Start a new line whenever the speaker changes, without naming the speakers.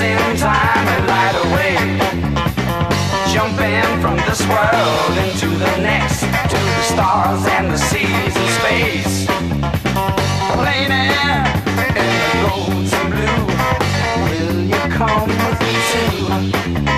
us time and light away. Jumping from this world into the next, to the stars and the seas and space. Plain air the golds and blue. Will you come with me too?